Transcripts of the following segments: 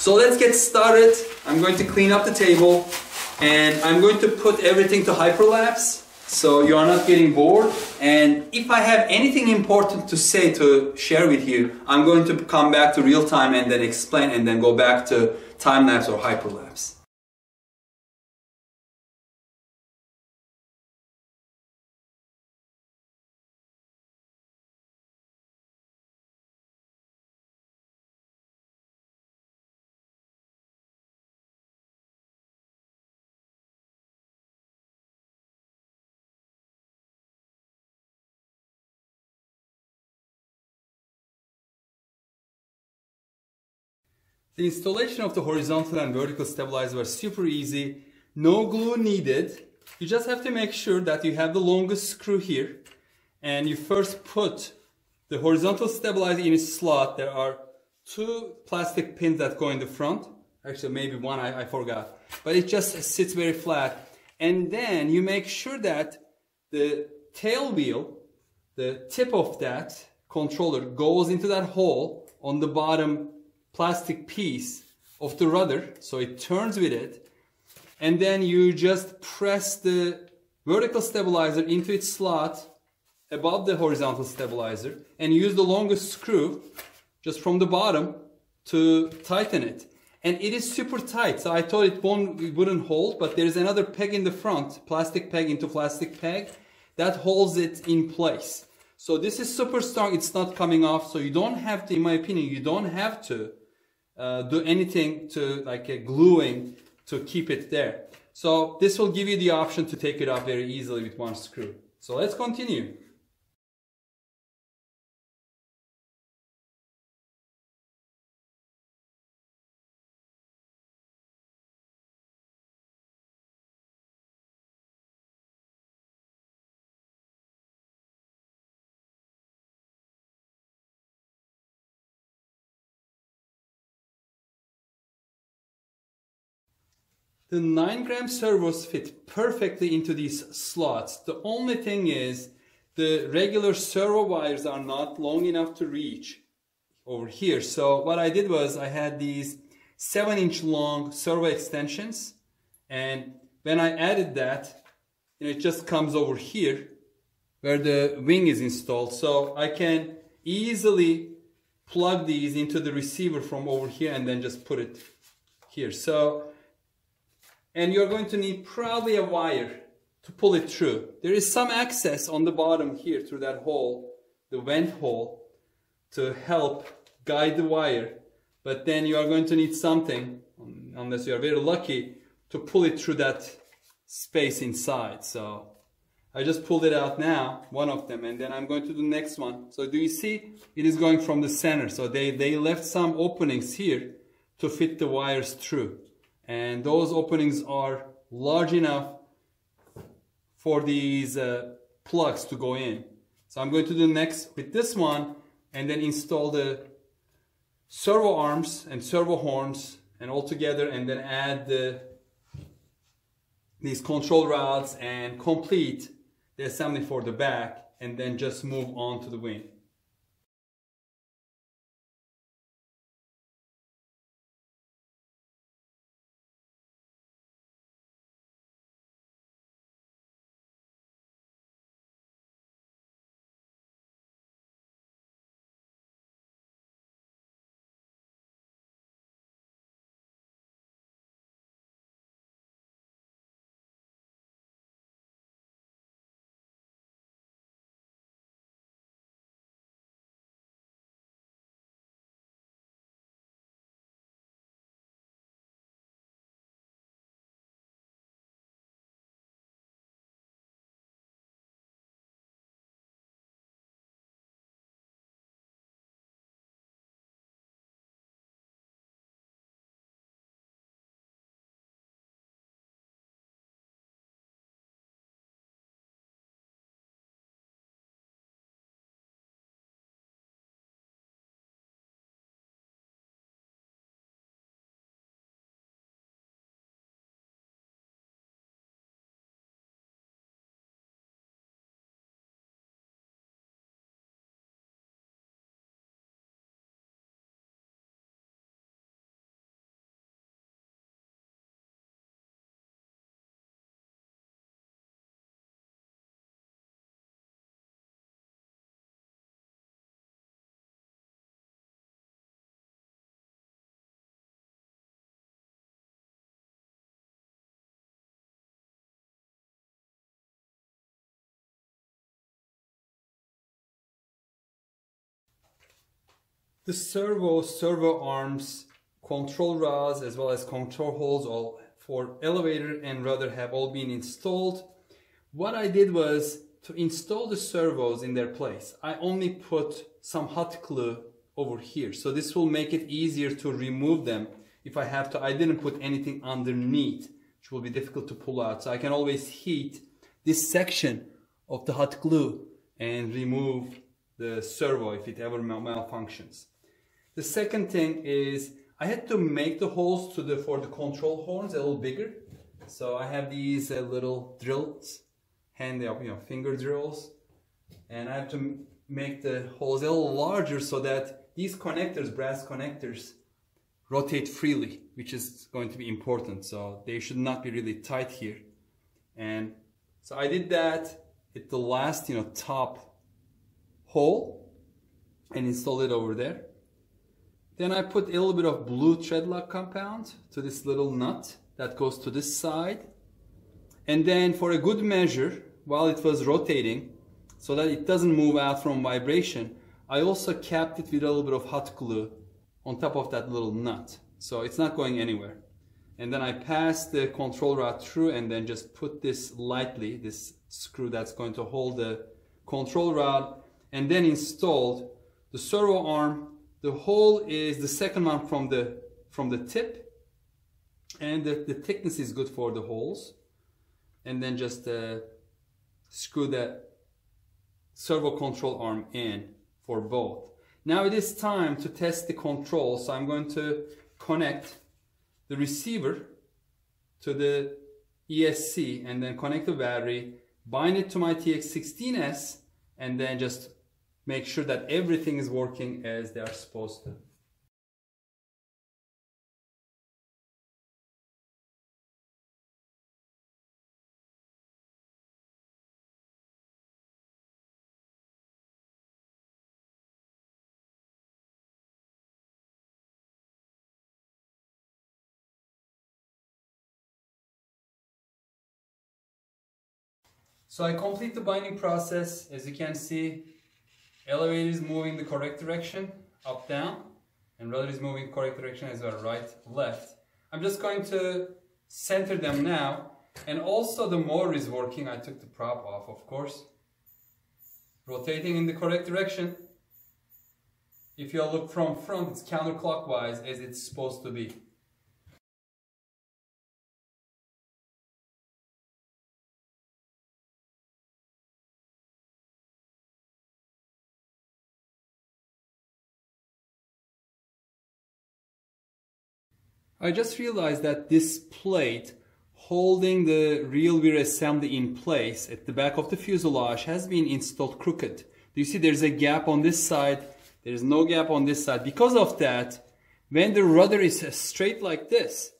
So let's get started. I'm going to clean up the table and I'm going to put everything to hyperlapse so you are not getting bored. And if I have anything important to say to share with you, I'm going to come back to real time and then explain and then go back to time lapse or hyperlapse. The installation of the horizontal and vertical stabilizer was super easy. No glue needed. You just have to make sure that you have the longest screw here. And you first put the horizontal stabilizer in its slot. There are two plastic pins that go in the front. Actually, maybe one, I, I forgot. But it just sits very flat. And then you make sure that the tail wheel, the tip of that controller goes into that hole on the bottom plastic piece of the rudder so it turns with it and then you just press the vertical stabilizer into its slot above the horizontal stabilizer and use the longest screw just from the bottom to tighten it. And it is super tight so I thought it, won't, it wouldn't hold but there is another peg in the front plastic peg into plastic peg that holds it in place. So this is super strong it's not coming off so you don't have to in my opinion you don't have to uh, do anything to like a gluing to keep it there. So this will give you the option to take it off very easily with one screw. So let's continue. The 9 gram servos fit perfectly into these slots. The only thing is the regular servo wires are not long enough to reach over here. So what I did was I had these 7 inch long servo extensions and when I added that it just comes over here where the wing is installed. So I can easily plug these into the receiver from over here and then just put it here. So and you're going to need probably a wire to pull it through. There is some access on the bottom here through that hole, the vent hole, to help guide the wire. But then you are going to need something, unless you are very lucky, to pull it through that space inside. So I just pulled it out now, one of them, and then I'm going to do the next one. So do you see? It is going from the center. So they, they left some openings here to fit the wires through and those openings are large enough for these uh, plugs to go in. So I'm going to do next with this one and then install the servo arms and servo horns and all together and then add the, these control rods and complete the assembly for the back and then just move on to the wing. The servo, servo arms, control rods, as well as control horns all for elevator and rudder have all been installed. What I did was to install the servos in their place. I only put some hot glue over here. So this will make it easier to remove them if I have to. I didn't put anything underneath, which will be difficult to pull out. So I can always heat this section of the hot glue and remove the servo if it ever malfunctions. The second thing is I had to make the holes to the for the control horns a little bigger. So I have these uh, little drills, hand you know finger drills, and I have to make the holes a little larger so that these connectors, brass connectors, rotate freely, which is going to be important. So they should not be really tight here. And so I did that at the last, you know, top hole and install it over there. Then I put a little bit of blue thread lock compound to this little nut that goes to this side. And then for a good measure, while it was rotating, so that it doesn't move out from vibration, I also capped it with a little bit of hot glue on top of that little nut. So it's not going anywhere. And then I pass the control rod through and then just put this lightly, this screw that's going to hold the control rod and then installed the servo arm. The hole is the second one from the, from the tip and the, the thickness is good for the holes. And then just uh, screw the servo control arm in for both. Now it is time to test the control. So I'm going to connect the receiver to the ESC and then connect the battery, bind it to my TX16S and then just make sure that everything is working as they are supposed to. So I complete the binding process. As you can see, elevator is moving the correct direction, up, down, and rudder is moving correct direction as well, right, left. I'm just going to center them now. And also the motor is working. I took the prop off, of course. Rotating in the correct direction. If you look from front, it's counterclockwise as it's supposed to be. I just realized that this plate holding the rear wheel assembly in place at the back of the fuselage has been installed crooked. Do you see there's a gap on this side? There's no gap on this side. Because of that, when the rudder is straight like this,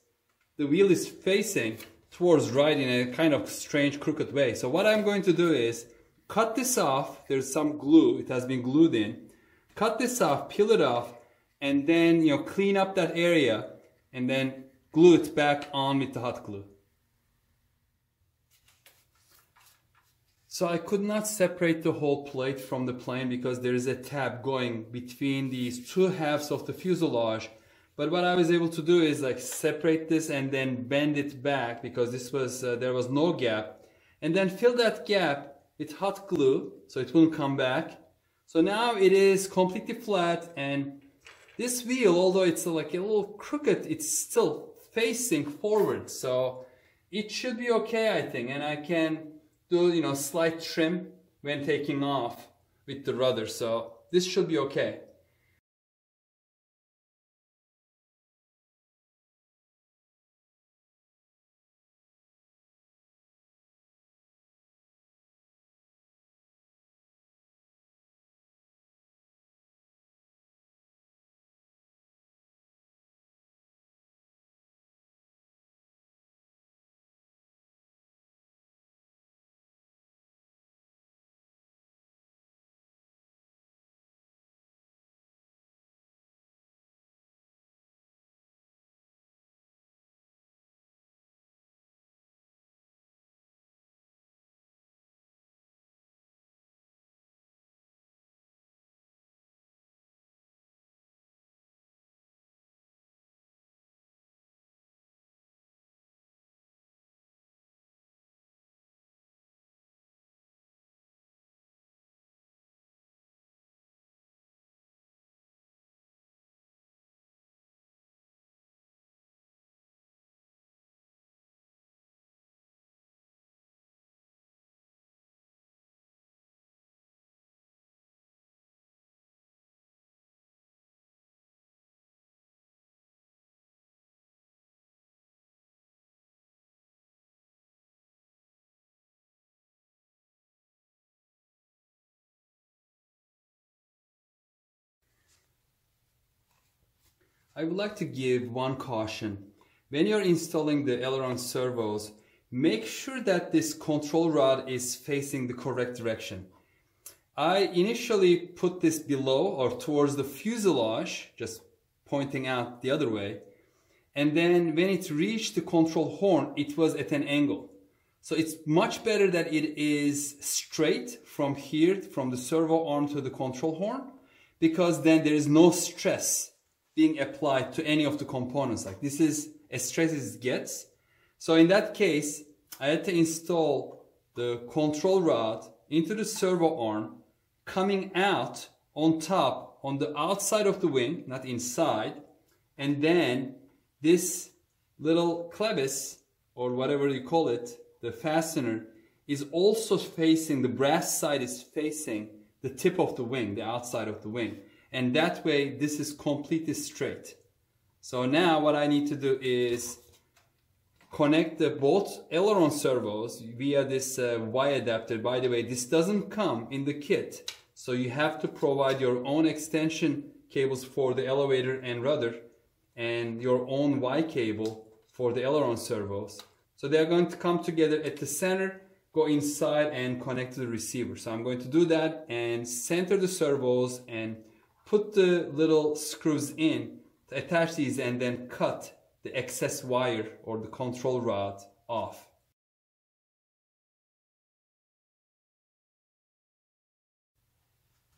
the wheel is facing towards right in a kind of strange crooked way. So what I'm going to do is cut this off. There's some glue. It has been glued in. Cut this off, peel it off, and then you know clean up that area and then glue it back on with the hot glue. So I could not separate the whole plate from the plane because there is a tab going between these two halves of the fuselage. But what I was able to do is like separate this and then bend it back because this was uh, there was no gap and then fill that gap with hot glue so it won't come back. So now it is completely flat and this wheel, although it's like a little crooked, it's still facing forward. So it should be okay, I think. And I can do, you know, slight trim when taking off with the rudder. So this should be okay. I would like to give one caution. When you're installing the aileron servos, make sure that this control rod is facing the correct direction. I initially put this below or towards the fuselage, just pointing out the other way. And then when it reached the control horn, it was at an angle. So it's much better that it is straight from here, from the servo arm to the control horn, because then there is no stress being applied to any of the components. Like this is as straight as it gets. So in that case, I had to install the control rod into the servo arm, coming out on top, on the outside of the wing, not inside, and then this little clevis, or whatever you call it, the fastener is also facing, the brass side is facing the tip of the wing, the outside of the wing. And that way, this is completely straight. So now what I need to do is connect the both aileron servos via this uh, Y adapter. By the way, this doesn't come in the kit. So you have to provide your own extension cables for the elevator and rudder and your own Y cable for the aileron servos. So they are going to come together at the center, go inside and connect to the receiver. So I'm going to do that and center the servos and put the little screws in to attach these and then cut the excess wire or the control rod off.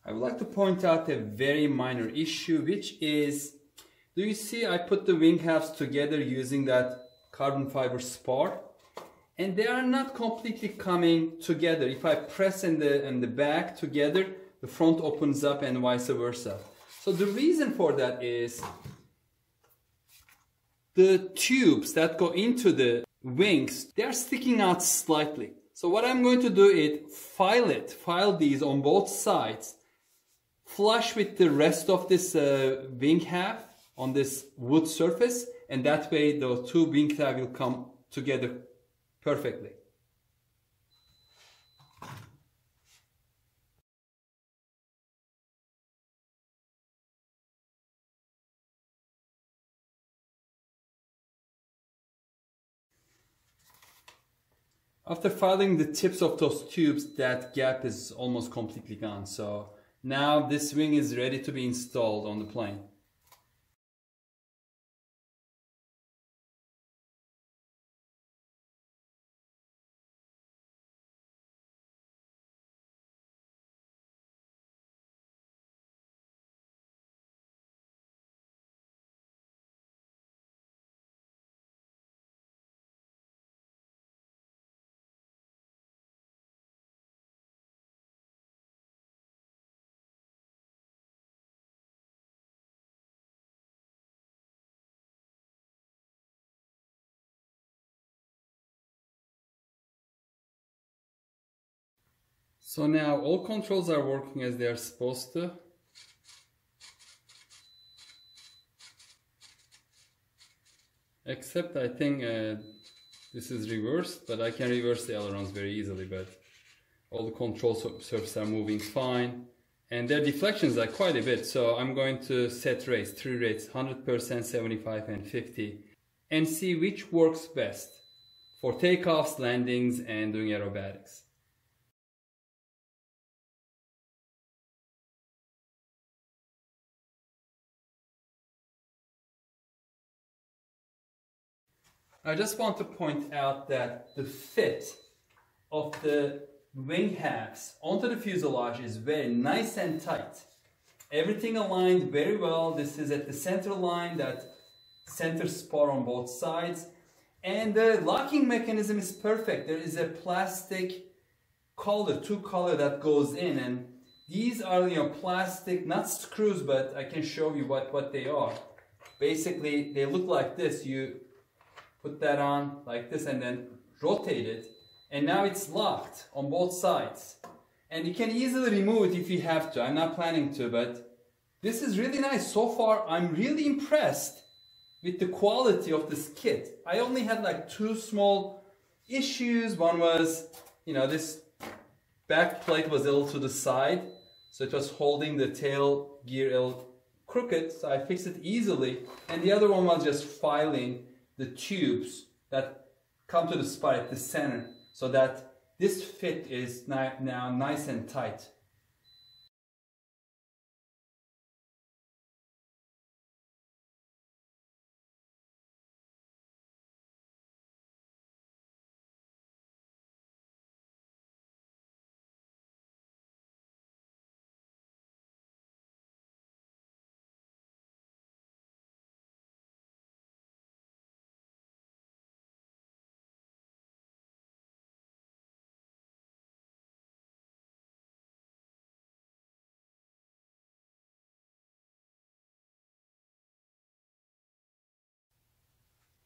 I would like to point out a very minor issue which is do you see I put the wing halves together using that carbon fiber spar and they are not completely coming together. If I press in the, in the back together, the front opens up and vice versa. So the reason for that is the tubes that go into the wings, they are sticking out slightly. So what I'm going to do is file it, file these on both sides, flush with the rest of this uh, wing half on this wood surface and that way the two wing tab will come together perfectly. After filing the tips of those tubes, that gap is almost completely gone. So now this wing is ready to be installed on the plane. So now all controls are working as they are supposed to. Except I think uh, this is reversed, but I can reverse the ailerons very easily, but all the control surfaces are moving fine. And their deflections are quite a bit, so I'm going to set rates, three rates, 100%, 75 and 50, and see which works best for takeoffs, landings, and doing aerobatics. I just want to point out that the fit of the wing halves onto the fuselage is very nice and tight. Everything aligned very well. This is at the center line, that center spar on both sides. And the locking mechanism is perfect. There is a plastic collar, two collar that goes in and these are you know plastic, not screws, but I can show you what, what they are. Basically, they look like this. You put that on like this and then rotate it. And now it's locked on both sides. And you can easily remove it if you have to. I'm not planning to but this is really nice. So far I'm really impressed with the quality of this kit. I only had like two small issues. One was you know this back plate was a little to the side so it was holding the tail gear a little crooked, so I fixed it easily. And the other one was just filing the tubes that come to the spot at the center so that this fit is now nice and tight.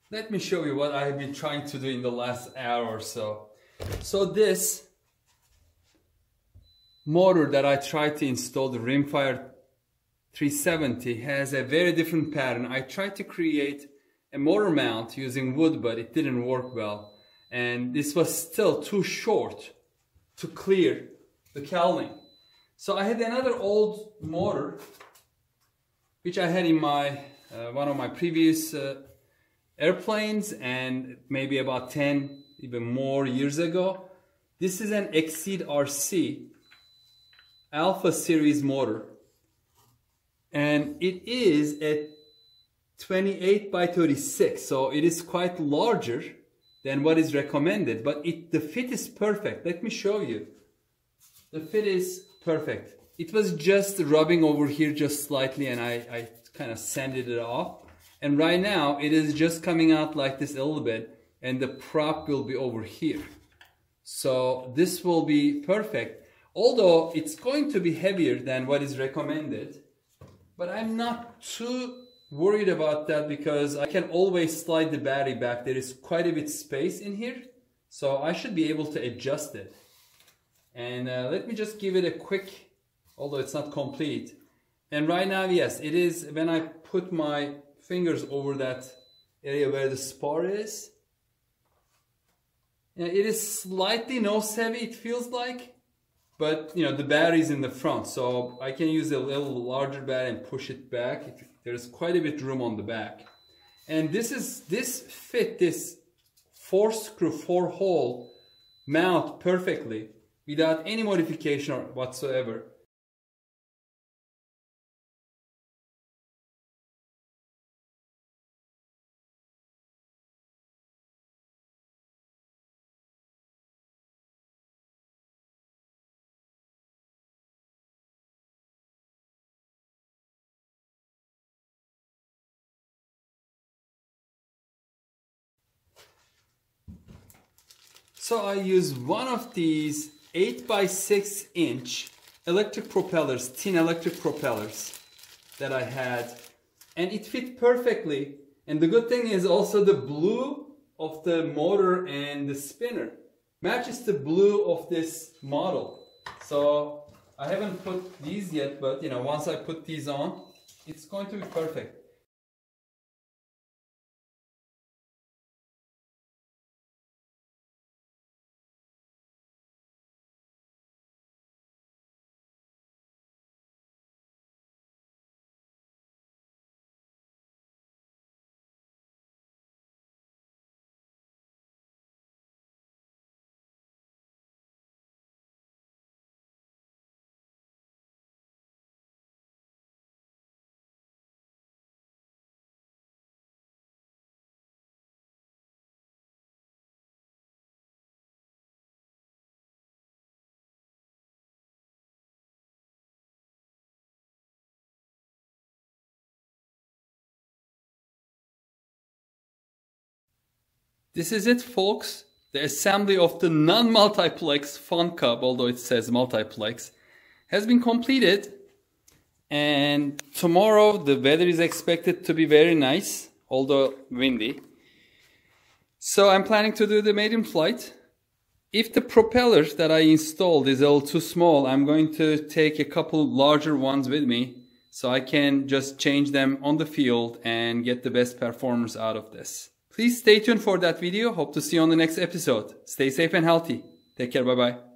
Let me show you what I have been trying to do in the last hour or so. So this motor that I tried to install, the Rimfire 370, has a very different pattern. I tried to create a motor mount using wood, but it didn't work well. And this was still too short to clear the cowling. So I had another old motor, which I had in my uh, one of my previous uh, airplanes and maybe about 10 even more years ago. This is an Exceed RC Alpha series motor. And it is a 28 by 36 so it is quite larger than what is recommended but it the fit is perfect. Let me show you. The fit is perfect. It was just rubbing over here just slightly and I, I kind of sanded it off and right now it is just coming out like this a little bit and the prop will be over here. So this will be perfect. Although it's going to be heavier than what is recommended. But I'm not too worried about that because I can always slide the battery back. There is quite a bit space in here. So I should be able to adjust it. And uh, let me just give it a quick, although it's not complete. And right now, yes, it is, when I put my fingers over that area where the spar is. Yeah, it is slightly nose heavy, it feels like, but you know the battery is in the front, so I can use a little larger battery and push it back. There's quite a bit room on the back, and this is this fit this four screw four hole mount perfectly without any modification or whatsoever. So I use one of these 8 by 6 inch electric propellers, tin electric propellers that I had and it fit perfectly and the good thing is also the blue of the motor and the spinner matches the blue of this model. So I haven't put these yet but you know once I put these on it's going to be perfect. This is it folks. The assembly of the non-multiplex fun cub, although it says multiplex, has been completed. And tomorrow the weather is expected to be very nice, although windy. So I'm planning to do the maiden flight. If the propellers that I installed is a little too small, I'm going to take a couple larger ones with me so I can just change them on the field and get the best performance out of this. Please stay tuned for that video. Hope to see you on the next episode. Stay safe and healthy. Take care. Bye bye.